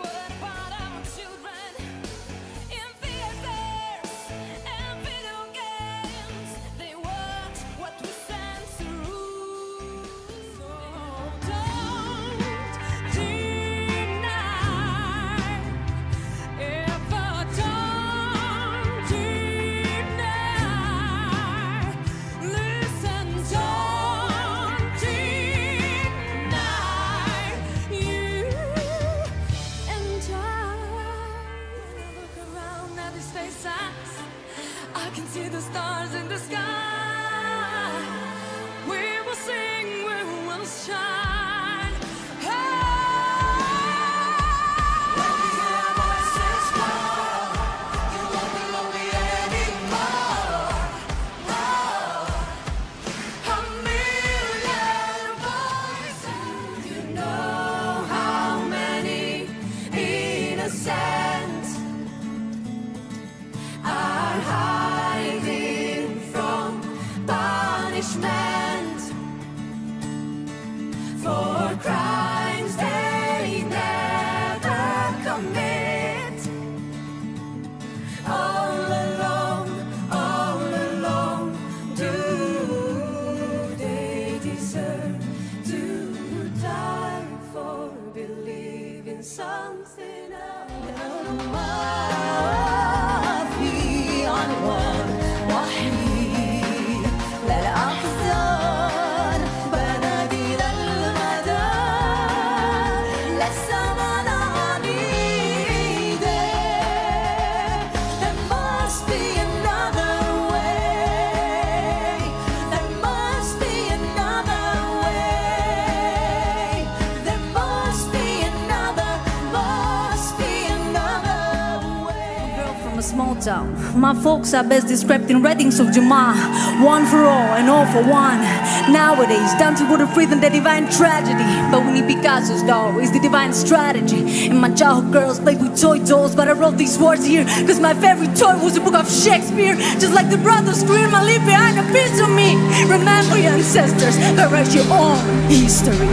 what about our children the stars in the sky. Something else? Small town. My folks are best described in writings of Dumas. One for all and all for one. Nowadays, Dante would have written the divine tragedy. But we need Picasso's dog, is the divine strategy. And my childhood girls played with toy dolls, but I wrote these words here. Cause my favorite toy was a book of Shakespeare. Just like the brothers Grimm, I leave behind a piece of me. Remember your ancestors, write your own history.